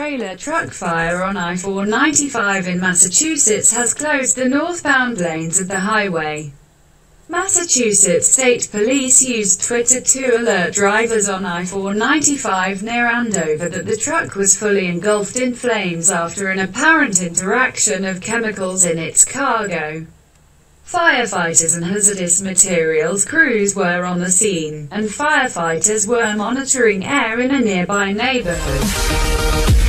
trailer truck fire on I-495 in Massachusetts has closed the northbound lanes of the highway. Massachusetts State Police used Twitter to alert drivers on I-495 near Andover that the truck was fully engulfed in flames after an apparent interaction of chemicals in its cargo. Firefighters and hazardous materials crews were on the scene, and firefighters were monitoring air in a nearby neighborhood.